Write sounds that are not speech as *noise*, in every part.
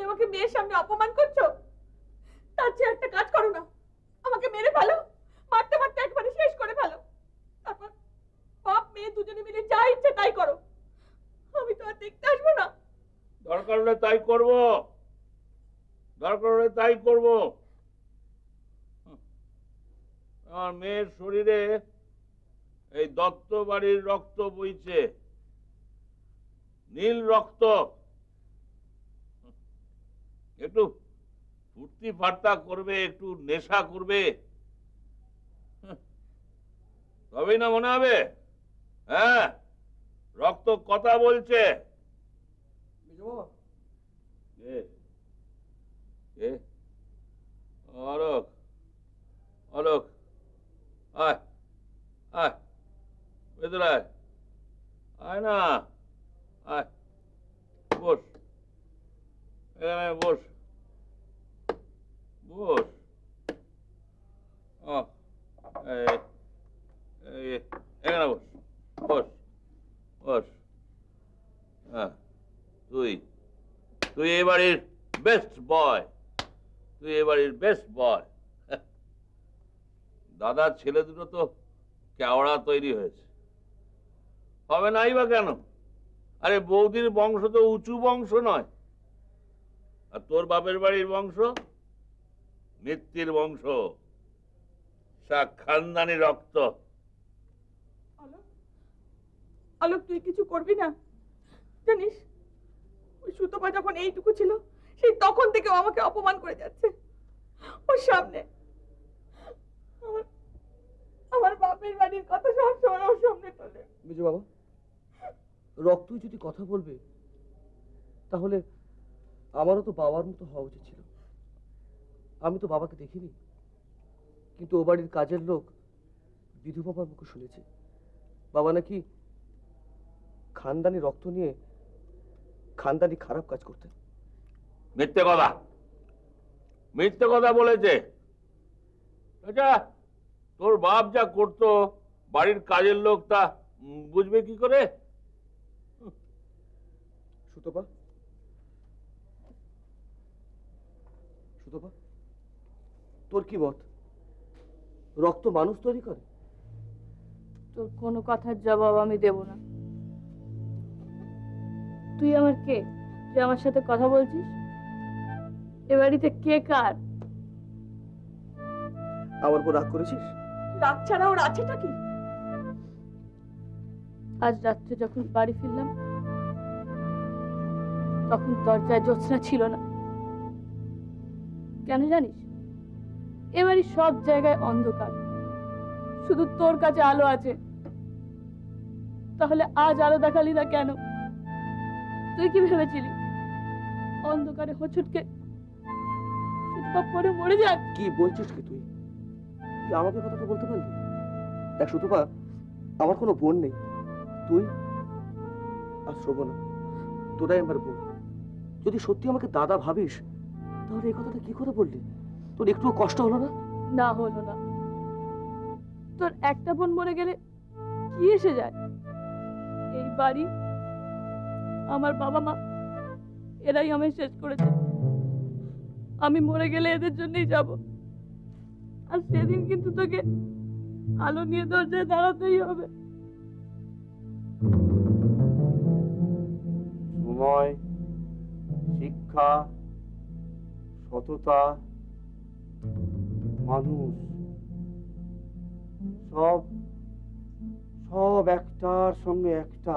তুমি আমাকে মেয়ের সামনে অপমান করছ? তার চেয়ে একটা কাজ করো না। আমাকে মেরে ফেলো। মারতে মারতে একবারে শেষ করে ফেলো। তারপর বাপ, মেয়ে দুজনে মিলে যা ইচ্ছে তাই করো। আমি তো আর দেখতে আসব না। দরকার হলে তাই করব। দরকার হলে তাই করব। আমার মেয়ের শরীরে এই দত্ত বাড়ির রক্ত বইছে। নীল রক্ত। একটু ফুর্তি ফার্তা করবে একটু নেশা করবে। তবেই না মনে হবে? হ্যাঁ রক্ত কথা বলছে। অলোক অলোক আয় আয় ভেতরে আয়। আয় না আয় বস। বস। বস ও এই এই এখানে বস বস হ্যাঁ তুই তুই এ বাড়ির বেস্ট বয় তুই এ বাড়ির বেস্ট বয় দাদার ছেলে দুটো তো কেওড়া তৈরি হয়েছে। হবে নাই বা কেন? আরে, বৌদির বংশ তো উঁচু বংশ নয়। আর তোর বাপের বাড়ির বংশ? মৃত্যুর বংশ। সা খানদানি রক্ত। অলোক অলোক তুই কিছু করবি না? জানিস ওই সুতপা যখন এইটুকু ছিল সেই তখন থেকে ও আমাকে অপমান করে যাচ্ছে। ওর সামনে আমার আমার বাপের বাড়ির কথা সব সময় ওর সামনে তোলে। মেজো বাবা রক্তই যদি কথা বলবে তাহলে আমারও তো বাবার মতো হওয়া উচিত ছিল। আমি তো বাবাকে দেখিনি। কিন্তু ও বাড়ির কাজের লোক বিধু বাবার মুখে শুনেছি। বাবা নাকি খানদানি রক্ত নিয়ে খানদানি খারাপ কাজ করতেন। মিথ্যে কথা। মিথ্যে কথা বলেছে। আচ্ছা তোর বাপ যা করতো বাড়ির কাজের লোক তা বুঝবে কি করে? সুতপা? সুতপা? তোর কি মত রক্ত মানুষ তৈরি করে? তোর কোনো কথার জবাব আমি দেব না। তুই আমার কে? যে আমার সাথে কথা বলছিস? এ বাড়িতে কে কার? আমার উপর রাগ করেছিস? রাগ ছাড়া ওর আছেটা কি? আজ রাত্রে যখন বাড়ি ফিরলাম তখন দরজায় জ্যোৎস্না ছিল না। কেন জানিস? এবারই সব জায়গায় অন্ধকার। শুধু তোর কাছে আলো আছে। তাহলে আজ আলো দেখালি না কেন? তুই কি ভেবেছিলি? অন্ধকারে হোঁচটকে পরে মরে যাক। কি বলছিস কি তুই? তুই আমাকে কথাটা বলতে পারলি? দেখ সুতপা, আমার কোনো বোন নেই। তুই আর শ্রবণা তোরাই আমার বোন। যদি সত্যি আমাকে দাদা ভাবিস, তাহলে এই কথাটা কি করে বললি? তোর একটুও কষ্ট হলো না? না হলো না। তোর একটা বোন মরে গেলে কি এসে যায়? এই বাড়ি আমার বাবা মা এরাই আমায় শেষ করেছে। আমি মরে গেলে এদের জন্যই যাব। আর সেদিন কিন্তু তোকে আলো নিয়ে দরজায় দাঁড়াতেই হবে। সময় শিক্ষা সততা মানুষ। সব সব একটার সঙ্গে একটা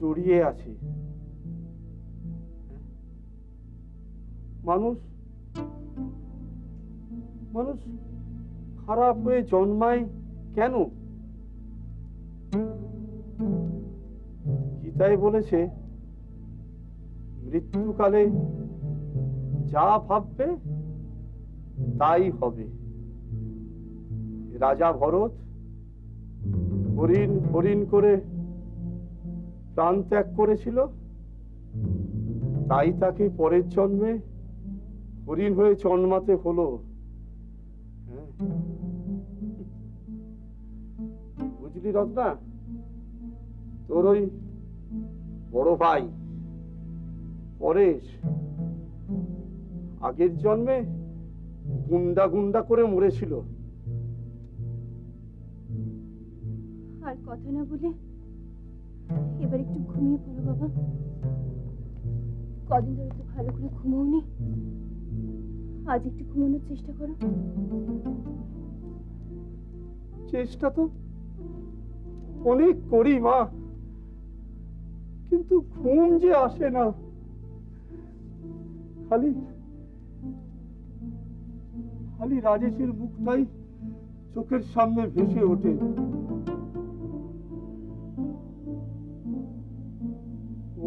জড়িয়ে আছে। মানুষ মানুষ খারাপ হয়ে জন্মায় কেন? গীতায় বলেছে, মৃত্যুকালে যা ভাববে তাই হবে। রাজা ভরত হরিণ হরিণ করে প্রাণ ত্যাগ করেছিল। তাই তাকে পরের জন্মে হরিণ হয়ে জন্মাতে হলো। হ্যাঁ। বুঝলি রত্না? তোর ওই বড় ভাই পরেশ, আগের জন্মে গুন্ডা গুন্ডা করে মরেছিল। আর কথা না বলে এবার একটু ঘুমিয়ে পড়ো বাবা। কদিন ধরে তো ভালো করে ঘুমোওনি। আজ একটু ঘুমানোর চেষ্টা করো। চেষ্টা তো অনেক করি মা কিন্তু ঘুম যে আসে না। খালি খালি রাজেশের মুখটাই চোখের সামনে ভেসে ওঠে।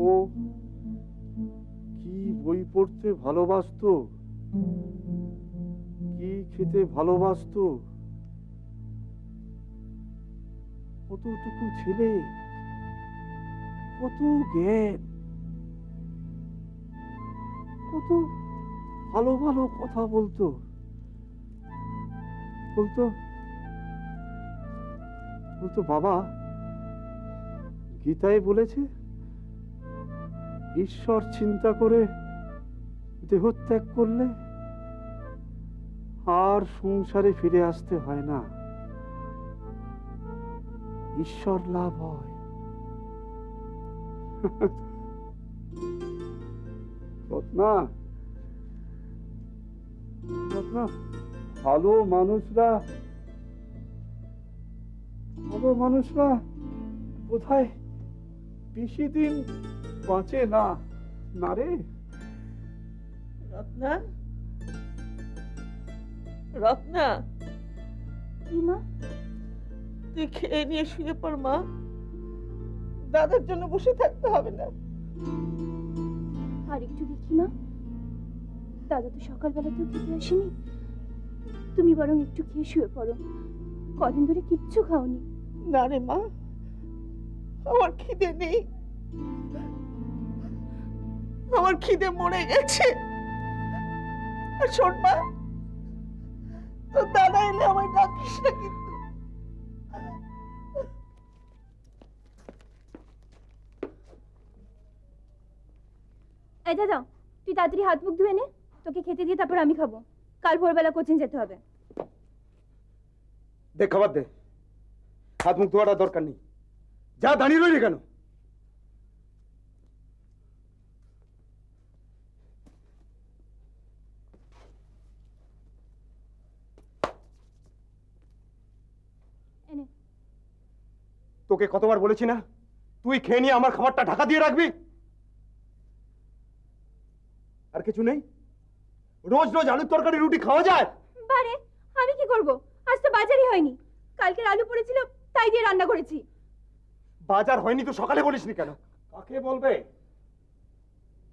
ও, কি বই পড়তে ভালোবাসতো? কি খেতে ভালোবাসতো? কতটুকু ছেলে, কত জ্ঞান, কত ভালো ভালো কথা বলতো। বলতো? বলতো, বাবা, গীতায় বলেছে, ঈশ্বর চিন্তা করে দেহত্যাগ করলে আর সংসারে ফিরে আসতে হয় না। ঈশ্বর লাভ হয়। *laughs* রত্না রত্না। ভালো মানুষরা ভালো মানুষরা কোথায় বেশি দিন বাঁচে না। না রে। রত্না? রত্না? কি মা? তুই খেয়ে নিয়ে শুয়ে পড় মা। দাদার জন্য বসে থাকতে হবে না। আর একটু দেখি মা। দাদা তো সকালবেলাতেও খেতে আসেনি। তুমি বরং একটু খেয়ে শুয়ে পড়ো। কদিন ধরে কিচ্ছু খাওনি। না রে মা আমার খিদে নেই। আমার খিদে মরে গেছে। আর শোন মা তোর দাদা এলে আমায় ডাকিস না কিন্তু। এই দাদা তুই তাড়াতাড়ি হাত মুখ ধুয়ে নে। তোকে খেতে দিয়ে তারপর আমি খাব। কাল ভোরবেলা কোচিং যেতে হবে। দে খাবার দে। হাত মুখ ধোয়াটা দরকার নেই। যা দাঁড়িয়ে রইলি কেন? তোকে কতবার বলেছি না? তুই খেয়ে নিয়ে আমার খাবারটা ঢাকা দিয়ে রাখবি? আর কিছু নেই? রোজ রোজ আলুর তরকারি রুটি খাওয়া যায়? বারে আমি কি করব? আজ তো বাজারই হয়নি। কালকে আলু পড়েছিল তাই দিয়ে রান্না করেছি। বাজার হয়নি তো সকালে বলিসনি কেন? কাকে বলবে?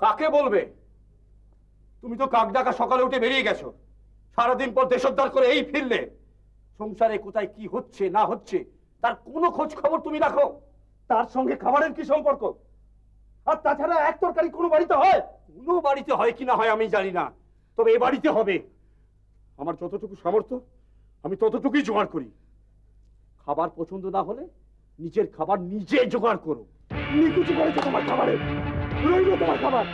কাকে বলবে? তুমি তো কাক ডাকা সকালে উঠে বেরিয়ে গেছো। সারাদিন পর দেশোদ্ধার করে এই ফিরলে। সংসারে কোথায় কি হচ্ছে না হচ্ছে তার কোনো খোঁজ খবর তুমি রাখো। তার সঙ্গে খাবারের কি সম্পর্ক? আর তাছাড়া এক তরকারি কোনো বাড়িতে হয়? কোনো বাড়িতে হয় কি না হয় আমি জানি না। তবে এ বাড়িতে হবে। আমার যতটুকু সামর্থ্য, আমি ততটুকুই জোগাড় করি। খাবার পছন্দ না হলে নিজের খাবার নিজে জোগাড় করো। নিকুচি করেছ তোমার খাবারে। রইল তোমার খাবার।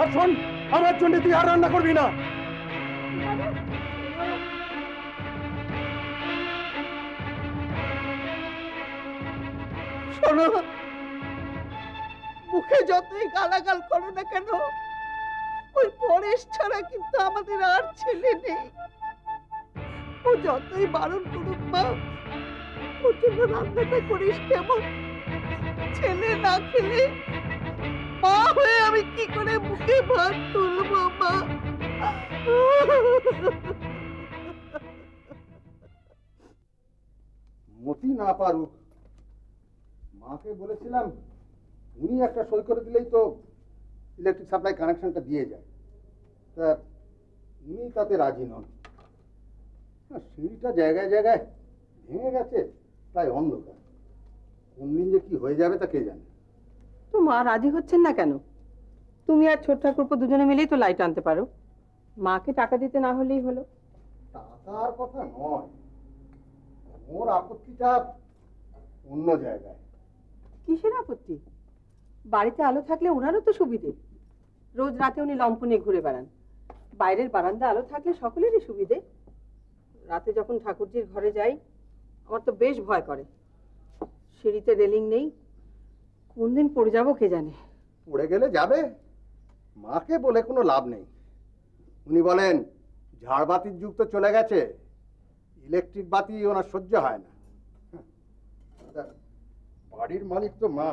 আর শোন আমার জন্য তুই আর রান্না করবি না। শোনো, মুখে যতই গালাগাল করো না কেন ওই পরেশ ছাড়া কিন্তু আমাদের আর ছেলে নেই। ও যতই বারণ করুক মা, ওর জন্য রান্নাটা করিস কেমন? ছেলে না খেলে মা হয়ে আমি কি করে মুখে ভাত তুলবো মা? মতি না পারুক। মাকে বলেছিলাম, উনি একটা সই করে দিলেই তো ইলেকট্রিক সাপ্লাই কানেকশনটা দিয়ে যায়। তা উনি তাতে রাজি নন না, সিঁড়িটা জায়গায় জায়গায় ভেঙে গেছে তাই অন্ধকার। কোন দিন যে কি হয়ে যাবে তা কে জানে? তো মা রাজি হচ্ছেন না কেন? তুমি আর ছোট ঠাকুরপো দুজনে মিলেই তো লাইট আনতে পারো। মাকে টাকা দিতে না হলেই হলো। টাকার কথা নয়। ওর আপত্তিটা অন্য জায়গায়। কিসের আপত্তি? বাড়িতে আলো থাকলে ওনারও তো সুবিধে। রোজ রাতে উনি লম্ফ নিয়ে ঘুরে বেড়ান। বাইরের বারান্দা আলো থাকলে সকলেরই সুবিধে। রাতে যখন ঠাকুরজির ঘরে যাই, আমার তো বেশ ভয় করে। সিঁড়িতে রেলিং নেই। কোন দিন পড়ে যাব কে জানে? পড়ে গেলে যাবে। মাকে বলে কোনো লাভ নেই। উনি বলেন ঝাড়বাতির যুগ তো চলে গেছে। ইলেকট্রিক বাতি ওনার সহ্য হয় না। বাড়ির মালিক তো মা।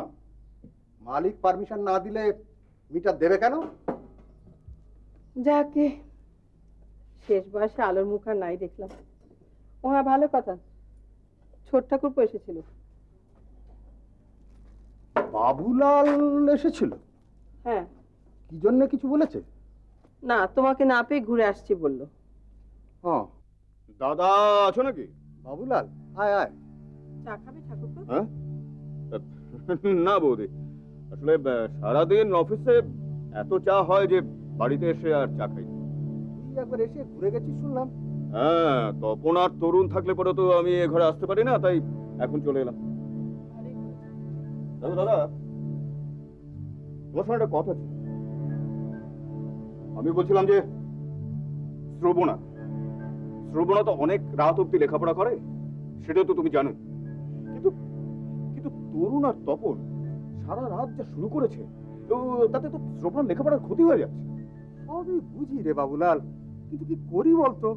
মালিক পারমিশন না দিলে মিটার দেবে কেন? যাকে। শেষ বয়সে আলোর মুখ আর নাই দেখলাম। ও হ্যাঁ ভালো কথা। ছোট ঠাকুর এসেছিল। বাবুলাল এসেছিল? হ্যাঁ। কি জন্য কিছু বলেছে? না তোমাকে না পেয়ে ঘুরে আসছি বলল। হ্যাঁ। দাদা আছো নাকি? বাবুলাল আয় আয়। চা খাবে ঠাকুর হ্যাঁ? না বৌদি। আসলে সারাদিন অফিসে এত চা হয় যে বাড়িতে এসে আর চা খাই তুই একবার এসে ঘুরে গেছিস শুনলাম। হ্যাঁ তপন আর তরুণ থাকলে পরে তো আমি এ ঘরে আসতে পারি না তাই এখন চলে এলাম। দাদা দাদা তোমার সঙ্গে একটা কথা ছিল আমি বলছিলাম যে শ্রবণা শ্রবণা তো অনেক রাত অব্দি লেখাপড়া করে সেটা তো তুমি জানো। কিন্তু কিন্তু তরুণ আর তপন সারা রাত যা শুরু করেছে তো তাতে তো শ্রবণার লেখাপড়ার ক্ষতি হয়ে যাচ্ছে। সবই বুঝি রে বাবুলাল কিন্তু কি করি বলতো?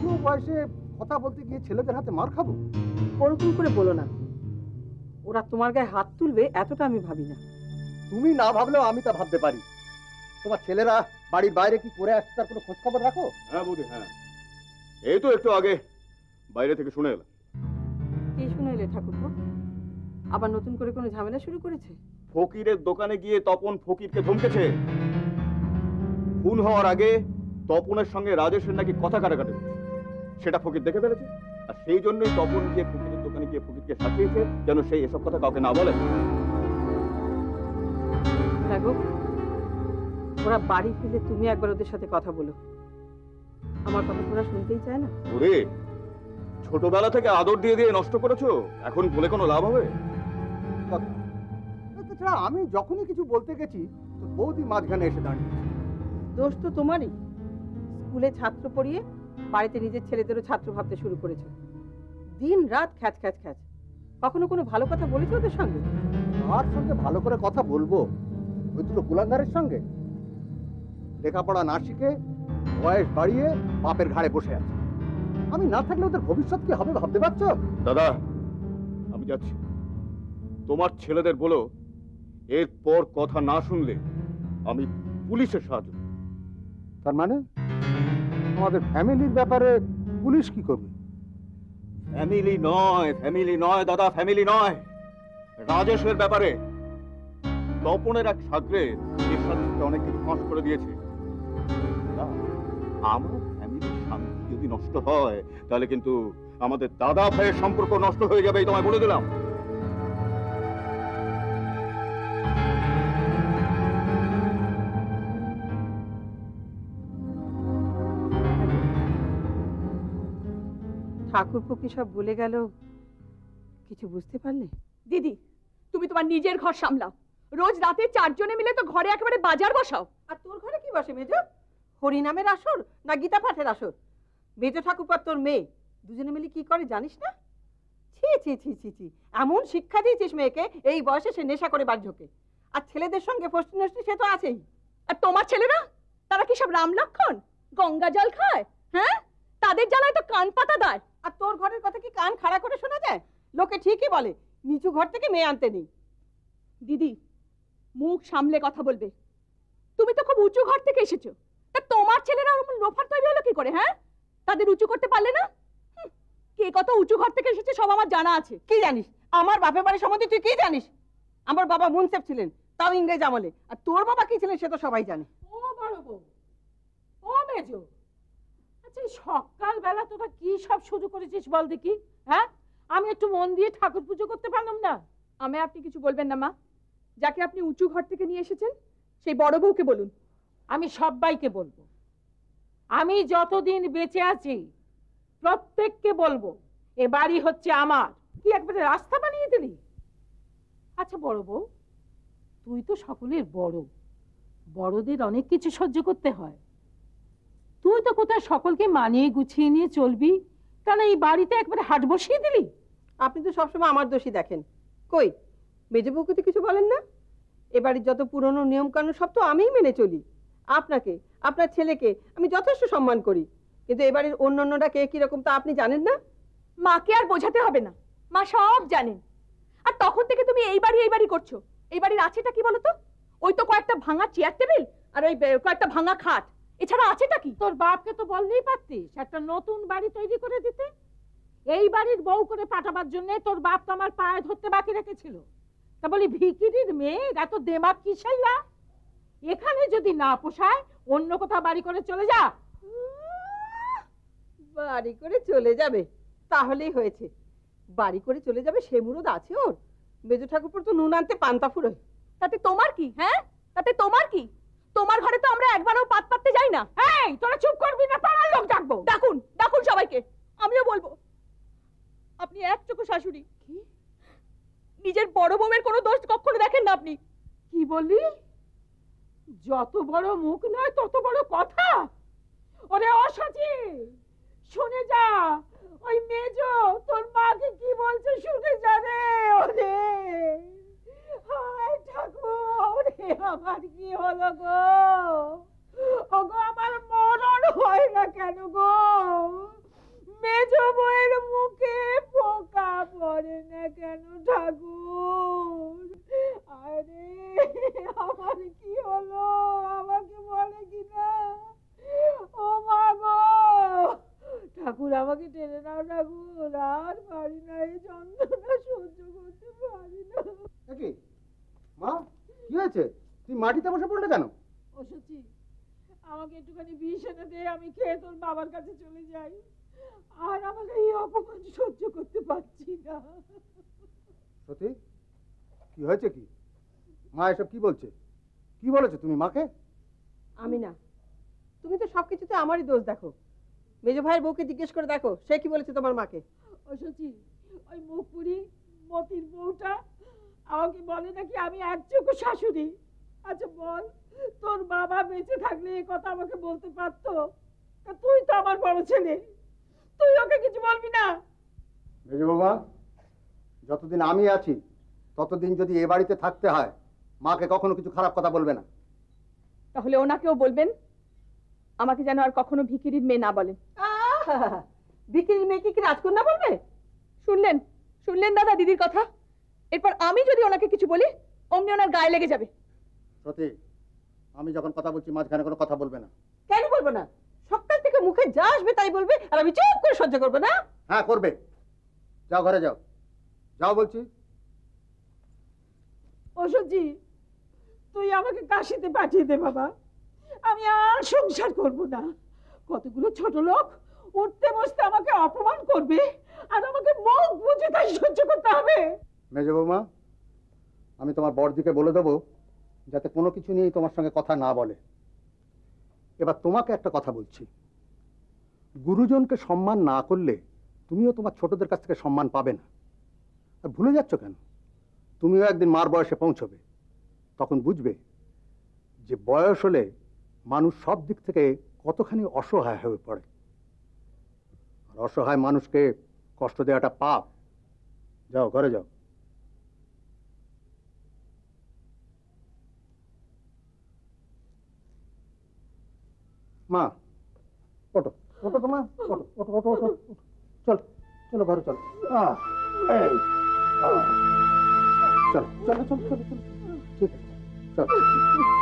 কোনো বয়সে কথা বলতে গিয়ে ছেলেদের হাতে মার খাব? ওরকম করে বলো না। ওরা তোমার গায়ে হাত তুলবে এতটা আমি ভাবি না। তুমি না ভাবলেও আমি তা ভাবতে পারি। তোমার ছেলেরা বাড়ির বাইরে কি করে আসছে তার কোনো খোঁজ খবর রাখো? হ্যাঁ বৌদি হ্যাঁ। এই তো একটু আগে বাইরে থেকে শুনে এলাম। কি শুনে এলে ঠাকুরপো? আবার নতুন করে কোনো ঝামেলা শুরু করেছে? ফকিরের দোকানে গিয়ে তপন ফকিরকে ধমকেছে। খুন হওয়ার আগে তপনের সঙ্গে রাজেশের নাকি কথা কাটাকাটি। সেটা ফকির দেখে ফেলেছে। আর সেই জন্যই তপন গিয়ে ফকিরের দোকানে গিয়ে ফকিরকে সাজিয়েছে যেন সেই এসব কথা কাউকে না বলে। দেখো ওরা বাড়ি ফিরলে তুমি একবার ওদের সাথে কথা বলো। আমার কথা তোরা শুনতেই চায় না? ওরে ছোটবেলা থেকে আদর দিয়ে দিয়ে নষ্ট করেছ? এখন বলে কোনো লাভ হবে? তাছাড়া আমি যখনই কিছু বলতে গেছি তো বৌদি মাঝখানে এসে দাঁড়িয়ে দোষ তো তোমারই। স্কুলে ছাত্র পড়িয়ে বাড়িতে নিজের ছেলেদেরও ছাত্র ভাবতে শুরু করেছে। দিন রাত খ্যাচ খ্যাচ খ্যাচ। কখনো কোনো ভালো কথা বলেছ ওদের সঙ্গে? আর সঙ্গে ভালো করে কথা বলব? ওই দুটো কুলাঙ্গারের সঙ্গে? লেখাপড়া না শিখে বয়স বাড়িয়ে বাপের ঘাড়ে বসে আছে। আমি না থাকলে ওদের ভবিষ্যৎ কি হবে ভাবতে পারছ? দাদা আমি যাচ্ছি। তোমার ছেলেদের বলো এরপর কথা না শুনলে আমি পুলিশের সাহায্য তার মানে? আমাদের ফ্যামিলির ব্যাপারে পুলিশ কি করবে? ফ্যামিলি নয় ফ্যামিলি নয় দাদা ফ্যামিলি নয়। রাজেশের ব্যাপারে তপনের এক ছাত্রে এর সাথে অনেক কিছু ফাঁস করে দিয়েছে। আমার ফ্যামিলির শান্তি যদি নষ্ট হয় তাহলে কিন্তু আমাদের দাদা ভাইয়ের সম্পর্ক নষ্ট হয়ে যাবে তোমায় বলে দিলাম। ঠাকুরপো কি সব বলে গেল কিছু বুঝতে পারলে? দিদি তুমি তোমার নিজের ঘর সামলাও। রোজ রাতে চারজনে মিলে তো ঘরে একেবারে বাজার বসাও। আর তোর ঘরে কি বসে মেজ? হরিনামের আসর না গীতা পাঠের আসর? মেজ ঠাকুরপার তোর মেয়ে দুজনে মিলে কি করে জানিস না? ছি ছি ছি ছি ছি এমন শিক্ষা দিয়েছিস মেয়েকে এই বয়সে সে নেশা করে বাড়ি ঢোকে আর ছেলেদের সঙ্গে ফষ্টি নষ্টি সে তো আছেই। আর তোমার ছেলেরা? তারা কি সব রাম লক্ষণ গঙ্গা জল খায়? হ্যাঁ? তাদের জ্বালায় তো কান পাতা দেয়। আর তোর ঘরের কথা কি কান খাড়া করে শোনা যায়? লোকে ঠিকই বলে, নিচু ঘর থেকে মেয়ে আনতে নেই। দিদি, মুখ সামলে কথা বলবে। তুমি তো খুব উঁচু ঘর থেকে এসেছ। তা তোমার ছেলেরা ওরকম লোফার তৈরি হলো কি করে হ্যাঁ? তাদের উঁচু করতে পারলে না? কে কত উঁচু ঘর থেকে এসেছে সব আমার জানা আছে। কি জানিস? আমার বাপের বাড়ির সম্বন্ধে তুই কি জানিস? আমার বাবা মুনসেফ ছিলেন, তাও ইংরেজ আমলে। আর তোর বাবা কি ছিলেন সে তো সবাই জানে। ও বড় বউ, ও মেজ। এই সকালবেলা তোরা কি সব শুরু করেছিস বল দেখি হ্যাঁ? আমি একটু মন দিয়ে ঠাকুর পুজো করতে পারলাম না। আমি আপনি কিছু বলবেন না মা। যাকে আপনি উঁচু ঘর থেকে নিয়ে এসেছেন সেই বড় বউকে বলুন। আমি সবাইকে বলব। আমি যতদিন বেঁচে আছি প্রত্যেককে বলব এ বাড়ি হচ্ছে আমার। কি একবারে রাস্তা বানিয়ে দিলি? আচ্ছা বড় বউ তুই তো সকলের বড়। বড়দের অনেক কিছু সহ্য করতে হয়। তুই তো কোথায় সকলকে মানিয়ে গুছিয়ে নিয়ে চলবি? কেন এই বাড়িতে একবারে হাট বসিয়ে দিলি? আপনি তো সবসময় আমার দোষী দেখেন। কই মেজে বউকে তো কিছু বলেন না? এ বাড়ির যত পুরনো নিয়মকানুন সব তো আমিই মেনে চলি। আপনাকে আপনার ছেলেকে আমি যথেষ্ট সম্মান করি। কিন্তু এ বাড়ির অন্য অন্যরা কে কীরকম তা আপনি জানেন না? মাকে আর বোঝাতে হবে না। মা সব জানেন। আর তখন থেকে তুমি এই বাড়ি এই বাড়ি করছ। এই বাড়ির আছেটা কি বলো তো ওই তো কয়েকটা ভাঙা চেয়ার টেবিল আর ওই কয়েকটা ভাঙা খাট। এছাড়া আছেটা কি? তোর বাপকে তো বললেই পারতিস, একটা নতুন বাড়ি তৈরি করে দিতে। এই বাড়ির বউ করে পাঠাবার জন্য তোর বাপ তো আমার পায়ে ধরতে বাকি রেখেছিল। তা বলি, ভিকিরির মেয়ে এত দেমাগ কিসের না এখানে যদি না পোষায়, অন্য কোথাও বাড়ি করে চলে যা। বাড়ি করে চলে যাবে, তাহলেই হয়েছে। বাড়ি করে চলে যাবে সে মুরদ আছে ওর। মেজো ঠাকুরপুর তো নুন আনতে পান্তা ফুরোয়। তাতে তোমার কি হ্যাঁ? তাতে তোমার কি? তোমার ঘরে তো আমরা একবারও পাত পাততে যাই না। এই তোরা চুপ করবি না পাড়ার লোক ডাকবো। ডাকুন ডাকুন সবাইকে। আমিও বলব। আপনি এক চোখো শাশুড়ি। নিজের বড় বউয়ের কোনো দোষ কখনো দেখেন না আপনি। কি বললি? যত বড় মুখ নয় তত বড় কথা। ওরে অসচি শুনে যা। ওই মেজ তোর মাকে কি বলছে শুনে যা রে ওরে। আমার কি হলো গো? ওগো, আমার মরণ হয় না কেন গো? মেজ বউয়ের মুখে পোকা পড়ে না কেন ঠাকুর? আরে, আমার কি হলো? আমাকে বলে কি না ও মা গো! ঠাকুর আমাকে টেনে নাও ঠাকুর। আর পারি না এই যন্ত্রণা সহ্য করতে পারি না। কি? মা কি হয়েছে? তুই মাটিতে বসে পড়লে কেন? ও সত্যি আমাকে একটুখানি বিষ এনে দে আমি খেয়ে তোর বাবার কাছে চলে যাই। আর আমাকে এই অপমান সহ্য করতে পারছি না। সত্যি কি হয়েছে কি? মা এসব কি বলছে? কি বলেছ তুমি মাকে? আমি না। তুমি তো সবকিছুতে আমারই দোষ দেখো। মেজো ভাইয়ের বউকে জিজ্ঞেস করে দেখো সে কি বলেছে তোমার মাকে? ও সত্যি ওই মুখপুরি মতির বউটা আমাকে বলে নাকি আমি এক চোখ শাশুড়ি। আচ্ছা বল তোর বাবা বেঁচে থাকলে এ কথা আমাকে বলতে পারতো? তা তুই তো আমার বড় ছেলে তুই ওকে কিছু বলবি না? মেজ বাবা যতদিন আমি আছি ততদিন যদি এ বাড়িতে থাকতে হয় মাকে কখনো কিছু খারাপ কথা বলবে না। তাহলে ওনাকেও বলবেন আমাকে যেন আর কখনো ভিকিরির মেয়ে না বলেন। আহা! বিক্রির মেয়েকে কি রাজকন্যা বলবে? শুনলেন শুনলেন দাদা দিদির কথা? এরপর আমি যদি ওনাকে কিছু বলি অমনি ওনার গায়ে লেগে যাবে। সত্যি আমি যখন কথা বলছি মাঝখানে কোনো কথা বলবে না। কেন বলব না? সকাল থেকে মুখে যা আসবে তাই বলবে আর আমি চুপ করে সহ্য করব না। হ্যাঁ করবে। যাও ঘরে যাও। যাও বলছি। ও সত্যি তুই আমাকে কাশিতে পাঠিয়ে দে বাবা। আমি আর সংসার করব না। কতগুলো ছোট লোক উঠতে বসতে আমাকে অপমান করবে আর আমাকে মুখ বুঝে তাই সহ্য করতে হবে। মেজ বৌমা, আমি তোমার বড়দিকে বলে দেবো যাতে কোনো কিছু নিয়েই তোমার সঙ্গে কথা না বলে। এবার তোমাকে একটা কথা বলছি। গুরুজনকে সম্মান না করলে তুমিও তোমার ছোটদের কাছ থেকে সম্মান পাবে না। আর ভুলে যাচ্ছ কেন? তুমিও একদিন মার বয়সে পৌঁছবে। তখন বুঝবে যে বয়স হলে মানুষ সব দিক থেকে কতখানি অসহায় হয়ে পড়ে আর অসহায় মানুষকে কষ্ট দেওয়াটা পাপ যাও, ঘরে যাও মা ওটো ওটো তো মা ওটো ওটো ওটো ওটো। চল, চলো ঘরে চলো। চলো চলো চলো চলো চলো, ঠিক আছে, চলো